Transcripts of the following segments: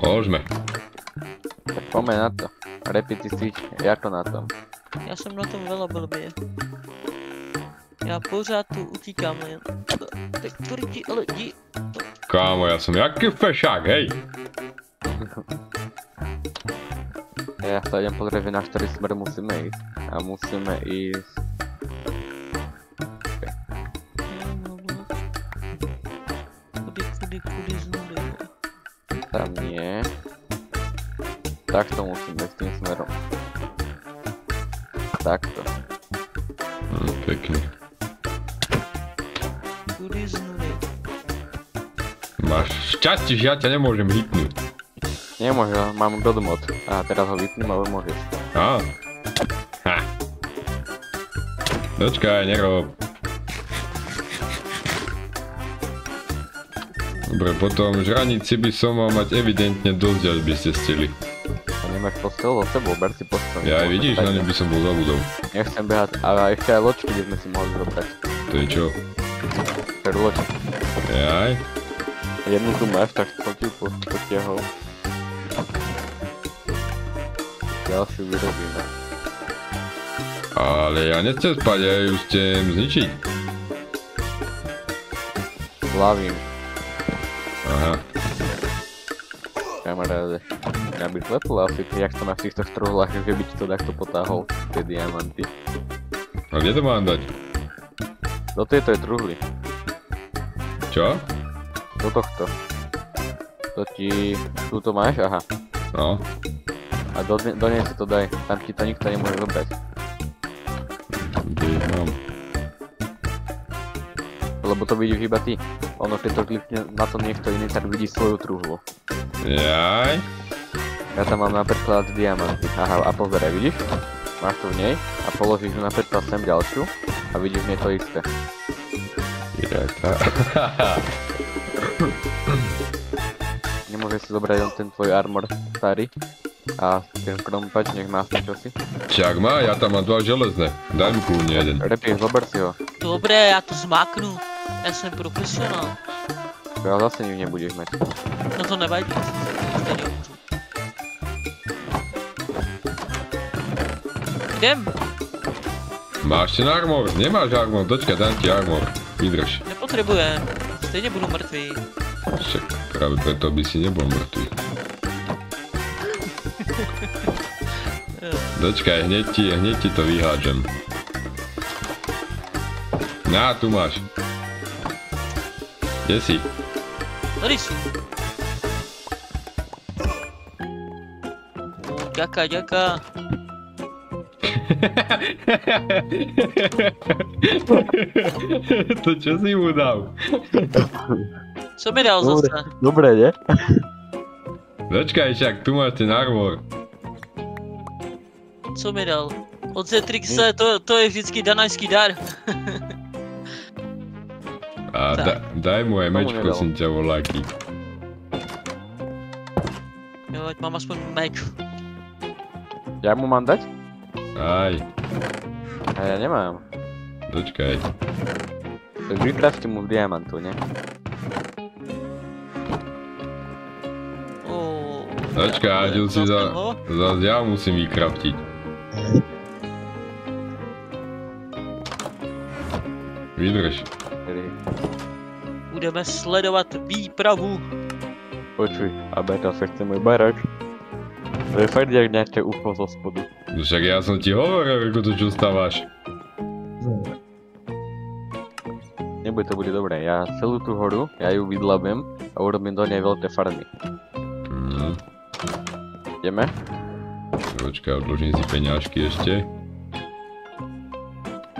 Môžeme. Poďme na to. Repity si, ako na tom? Já jsem na tom veľa blbě. Já pořád tu utíkám len. Tak lidi, ale jdi. Kámo, ja som jaký fešák, hej. Ja sa idem pozrieť, že na ktorý smer musíme ísť. A musíme ísť... Takto musíme ísť tým smerom. Takto. Hm, pekne. Máš šťastie, že ja ťa nemôžem hitnúť. Nemôže, mám god mod. A teraz ho vypnem, ale môžeš. Á. Ha. Počkaj, nerob. Dobre, potom žranici by som mal mať evidentne dosť, aby by ste stili. Nemáš postel so sebou, ber si postel. Ja aj vidíš, na ňu by som bol zabudol. Nechcem behať, ale ešte aj loďky by sme si mohli zobrať. To je čo? To je loďky. Jaj? Jednu tu máš, tak som ti po- potiahol. Ďalšiu vyrobíme. Ale ja nechcem spať, ja ju chcem zničiť. Slavím, Aha. kamaráde. Ja by zlepil asi, jak máš v týchto štruhlách, že by ti to takto potáhol, tie diamanty. A kde to mám dať? Do tejto je truhly. Čo? Do tohto. To ti... Tu to máš? Aha. No. A do, do nej si to daj. Tam ti to nikto nemôže zobrať. Kde ich mám? Lebo to vidíš iba ty. Ono keď to klikne na to niekto iný, tak vidí svoju truhlu. Jaj? Ja tam mám napríklad diamanty. Aha, a pozeraj, vidíš? Máš to v nej a položíš ju napríklad sem ďalšiu a vidíš v nej to isté. Tá. Nemôžeš si zobrať len ten tvoj armor starý a ten krompač nech má v čosi. Čak má, ja tam mám dva železné. Daj mi kľúne jeden. Repi, zober si ho. Dobré, já to zmáknu. Já jsem profesionál. Ja zase nikdy nebudeš mať. No to nevadí. Idem, Máš ten armor? Nemáš armor, dočkaj, dám ti armor. Vydrž. nepotřebujem. Stejně budu mrtvý. Však práve preto by si nebol mŕtvý. Dočkaj, hneď ti, hneď ti to vyhádžem. Na, tu máš. Kde si? Tady jsou. Ďaká, ďaká. To čo si mu dal? Co mi dal Dobre. zase? Dobre, nie? Dočkaj však, tu máš ten armor. Co mi dal? Od Zetrixe, to, to je vždycky danajský dar. A da, daj mu aj Tomu meč, nedal. prosím ťa, voláky. Jo, ať mám aspoň meč. Ja mu mám dať? Aj, A ja nemám. dočkaj. Tak vykrašte mu diamantu, nie? Oh, Dočkaj, Adil si za, za, ja musím vykraftiť. Vydrž. Budeme sledovat výpravu. Počuj, a beta sa chce môj barač. To je fakt jak nejaké UFO zo spodu. No Však ja som ti hovoril, ako to čo stávaš. Nebude to bude dobré, ja celú tú horu, ja ju vydlabem a urobím do nej veľké farmy. Hm, Ideme? počkaj, odložím si peňažky ešte.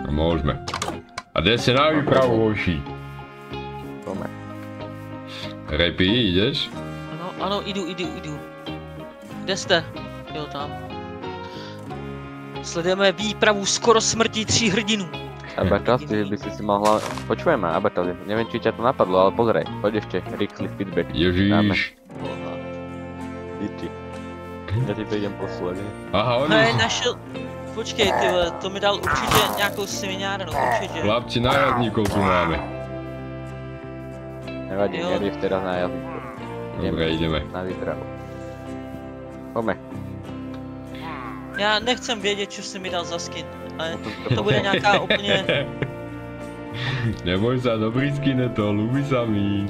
No môžeme. A kde ste na výpravu, hoši? Poďme. Repi, ideš? Ano, ano, jdu, jdu, jdu. Kde jste? Jo, tam. Sledujeme výpravu skoro smrti tří hrdinů. Abata, ty by si si hlavne... Počujem ma, Abata, neviem či ťa to napadlo, ale pozraj, poď ešte, rýchly feedback. Ježiš. Díky. Ja ti to idem poslať. Aha, on Hej, už... našel... Počkej, ty vole, to mi dal určitě nějakou semiňárnu, určitě. Chlapci, nájadníkov tu máme. Nevadí, nerieš teraz jazyku. Dobre, ideme. Na výpravu. Poďme. Já nechcem vědět, co jsi mi dal za skin, ale To, bude nějaká úplně... Neboj sa, dobrý skin je to, ľúbi sa mi.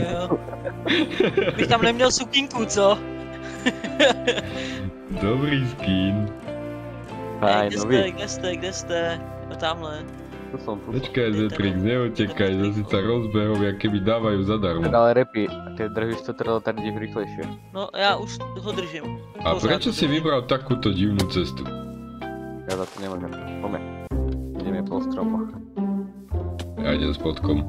Jo. Bych tam neměl sukinku, co? Dobrý skin. Aj, kde jste, kde jste, kde jste? No tamhle. Tu som, tu. Počkaj, Zetrix, neutekaj, zase sa rozbehol, jak keby dávajú zadarmo. Ale repy, tie držíš to teda tady ideš rýchlejšie. No já už ho držím. A Pořád prečo si vybral takúto divnú cestu? Ja za to nemôžem. Poďme. Ideme po stromoch. Ja idem spodkom.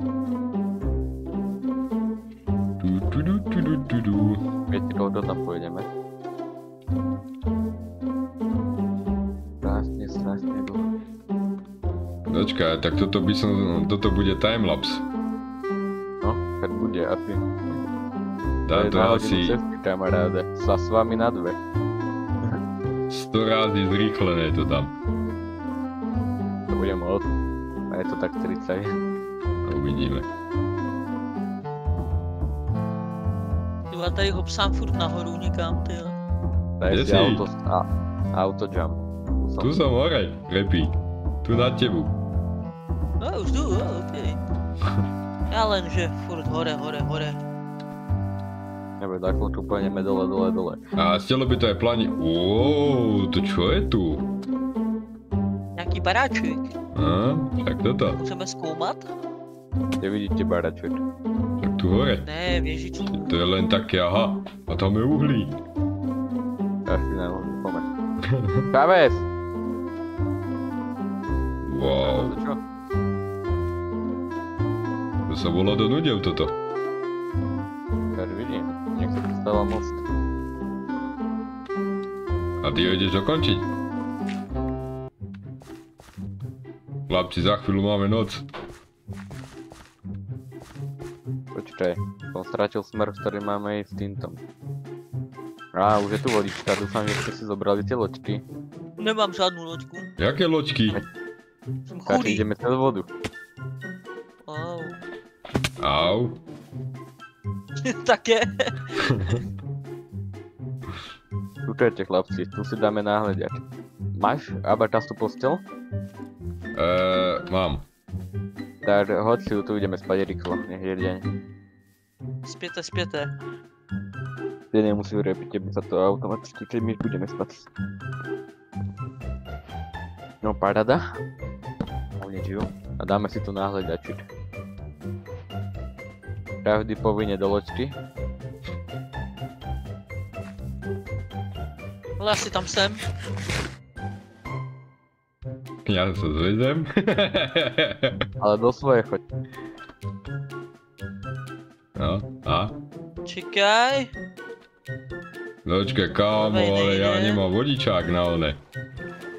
Tu, tu, tu, tu, tu, tu, tu. Viete, koho tam pôjdeme? Počkaj, tak toto by som, toto bude timelapse. No, tak bude asi. Dá je to asi Cesty, kamaráde. Sa s vami na dve. 100 razy zrýchlené to tam. To bude moc. A je to tak 30. Uvidíme. Ty já tady ho psám furt nahoru nikam, ty Kde si auto, a, auto jump. Tu Tu som. som hore, repí. Tu na tebu. No už jo, okej. Já len, že furt hore, hore, hore. Neboj, za chvíľku pôjdeme dole, dole, dole. A stelo by to aj pláni... Wow, to čo je tu? Nějaký baráček. A, tak toto. Můžeme zkoumat? Kde vidíte baraček? Tak tu hore. Ne, věžičku. To je len také, aha. A tam je uhlí. Až si nám poďme. Chaves! Wow, sa volá do nudev toto. Až vidím. Sa tu stáva most. A ty ho ideš dokončiť. Chlapci, za chvíľu máme noc. Počkaj, som stratil smer, ktorý máme ísť týmto. Á, už je tu vodička, dúfam, že ste si zobrali tie loďky. Nemám žádnou loďku. Jaké loďky? Takže chudý. ideme cez vodu. Au. Také. Čujete chlapci, tu si dáme náhľadiač. Máš abatastu postel? Eee, mám. Tak hoď si ju, tu ideme spať rýchlo, nech je deň. Spěte, spěte. Ty nemusí urobiť, tebe sa to automaticky, keď my budeme spať. No parada. Oni žijú. A dáme si tu náhľadačik. Každý povinne do loďky. Ale asi tam jsem. Ja sa zvedem. Ale do svoje choď. no, a? Čekaj. Počkaj, kámo, ale ja nemám vodičák na one.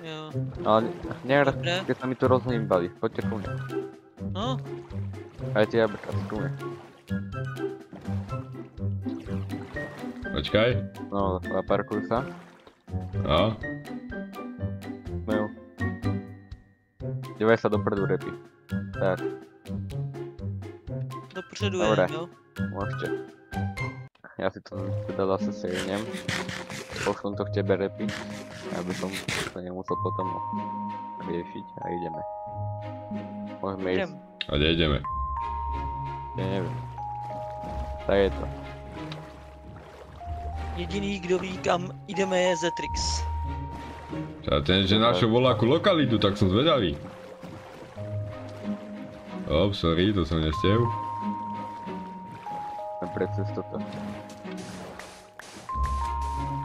Jo. Ale neraz, Dobre. keď sa mi tu rozhýmbali. Poďte ku mne. No, Aj ty jablka, ku mne. Počkaj. No, zaparkuj sa. No, No. Dívaj sa dopredu, repy. Tak, dopředu Dobre. jo. môžete. Ja si to teda zase sejnem. Pošlom to k tebe, repy. Aby som to nemusel potom riešiť a ideme. Môžeme ísť, a kde ideme? ja neviem. Tak je to. Jediný, kdo ví, kam jdeme, je Zetrix. A ten, že našiel voláku lokalitu, tak som zvedavý. Oh, sorry, to som nestev. Napred cez toto.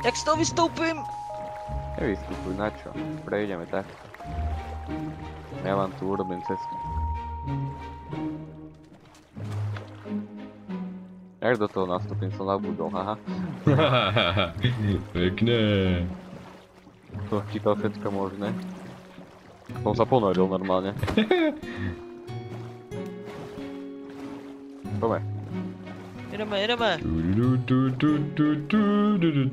Jak z toho vystoupím? Nevystupuj, na čo? Prejdeme tak. Ja vám tu urobím cestu. Jak do toho nastúpim, som zabudol, haha. Pekné. Som chytal všetko možné. Som sa ponoril normálne. Poďme. Jedeme, jedeme. Tu, tu, tu, tu, tu, tu, tu.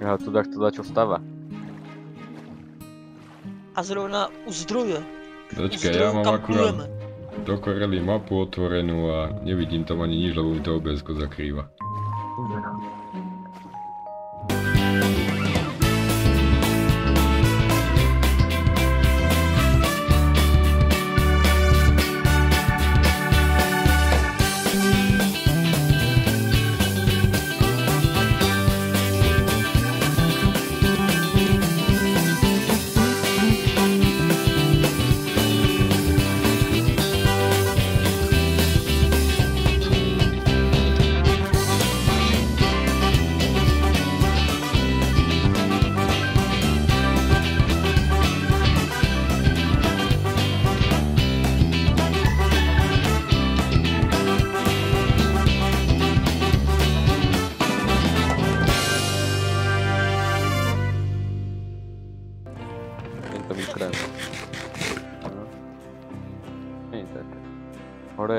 Ja tu tak to čo stava. A zrovna u zdroje. Počkaj, u ja zdroju, mám kam akurát... plujeme. Dokoreli mapu otvorenú a nevidím tam ani nič, lebo mi to ods zakrýva.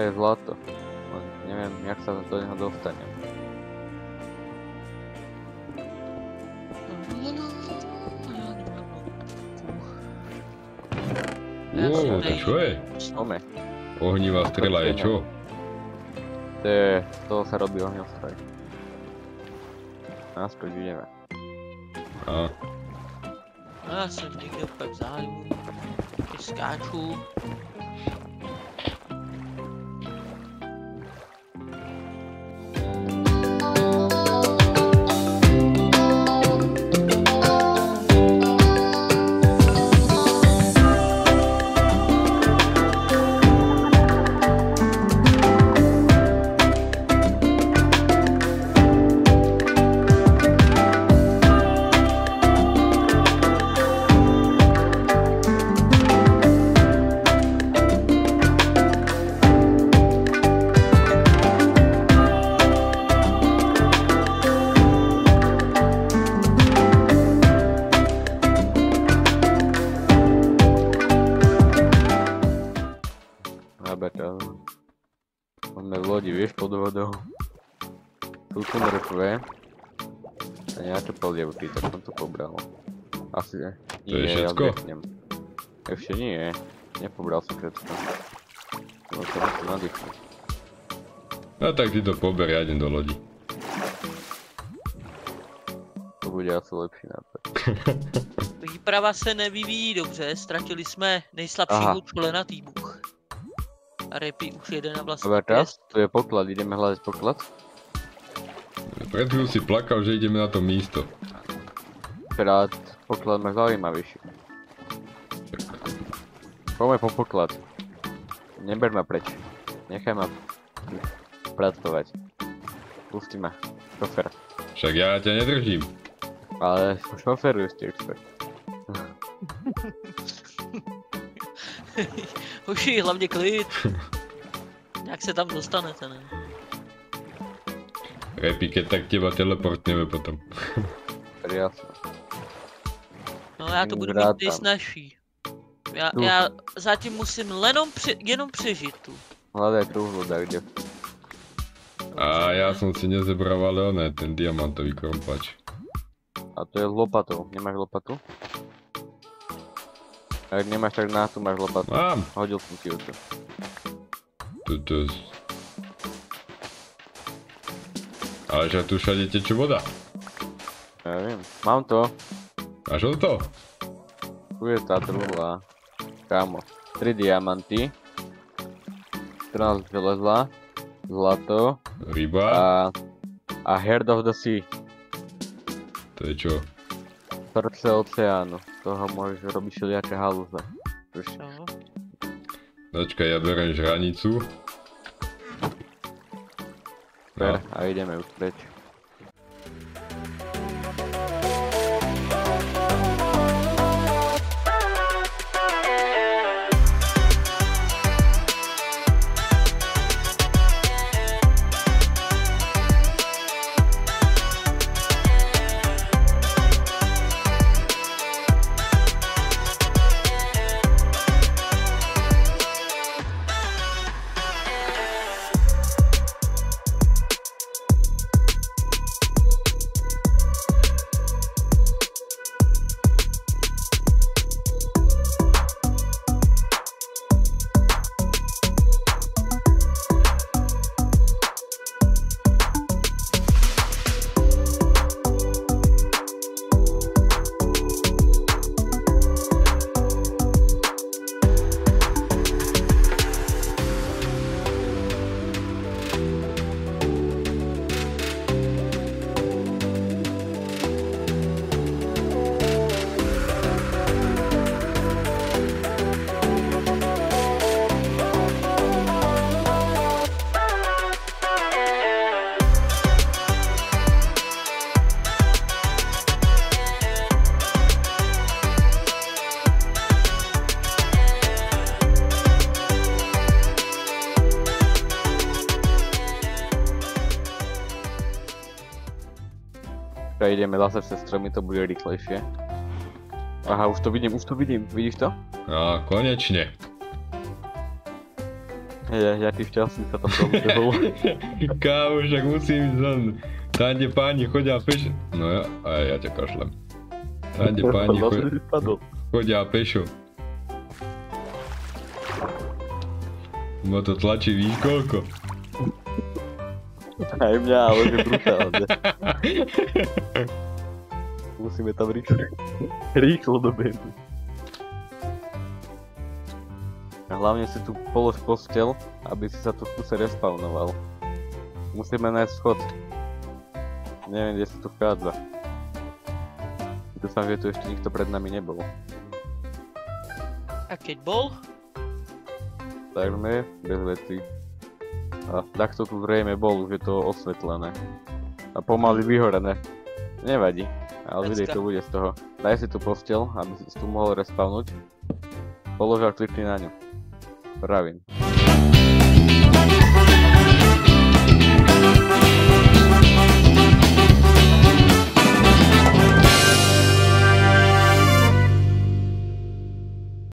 Je zlato. Len neviem, jak sa do neho dostanem. Ja Wow, som to čo je? Ome, Ohnivá strela je čo? to je, toho sa robí ohňostroj. Naspäť ideme. A, Já jsem někde úplně v skáču. A nejaké polievky, tak som to pobral. Asi ne. To je všetko? oddychnem. Ešte nie. Nepobral som všetko. No to musím nadýchnuť. no tak ty to pober, ja idem do lodi. To bude asi lepší nápad. Výprava se nevyvíjí dobře, ztratili jsme nejslabšího člena týmu. A Repy už jede na vlastní Dobre, čas, tu je poklad, ideme hľadať poklad. Pred chvíľu si plakal, že ideme na to místo. Krát poklad ma zaujímavejší. Poďme po poklad. Neber ma preč. Nechaj ma pracovať. Pusti ma. Šofer. Však ja ťa nedržím. Ale šoferuj ste expert. Hoši, hlavně klid. Jak se tam dostanete, ne? Repi, keď tak teba teleportneme potom. Jasné. No já to budu mít nejsnažší. Já, já zatím musím jenom pře, jenom přežít tu. Hľadaj truhlu, tak kde. A ja som si nezebral ale oné, ten diamantový krompač. A to je lopatou. Nemáš lopatu? Ak nemáš, tak na tu máš lopatu. Mám! Hodil som ti ju tu. Tu, tu. Ale že tu všade tečie voda. Ja viem. Mám to. Máš to? Tu je tá truhla. Kámo. 3 diamanty. 14 železla. Zlato. Ryba? A... A Heart of the Sea. To je čo? Srdce oceánu. Z toho môžeš robiť všelijaké halúze. Počkaj, ja berem žranicu. Super. No, A ideme už preč. Ideme zase cez stromy, to bude rýchlejšie. Aha, už to vidím, už to vidím, vidíš to? A konečne. Ja, ja ty šťastný sa tam dobehol. Kámo, však musím ísť von. Tam, kde páni chodia pešo. No ja, a ja ťa kašlem. Tam, kde páni chodia, chodia pešo. Ma to tlačí, víš koľko? Aj mňa, ale že brutálne. Musíme tam rýchlo, rýchlo dobehnúť. A hlavne si tu polož postel, aby si sa tu v kuse respawnoval. Musíme nájsť schod. Neviem, kde sa tu vchádza. Dúfam, že tu ešte nikto pred nami nebol. A keď bol, Tak sme bez veci. A takto tu zrejme bol, už je to osvetlené. A pomaly vyhorené. Nevadí, ale videj to bude z toho. Daj si tu postel, aby si tu mohol respawnúť. Polož a klikni na ňu. Pravím.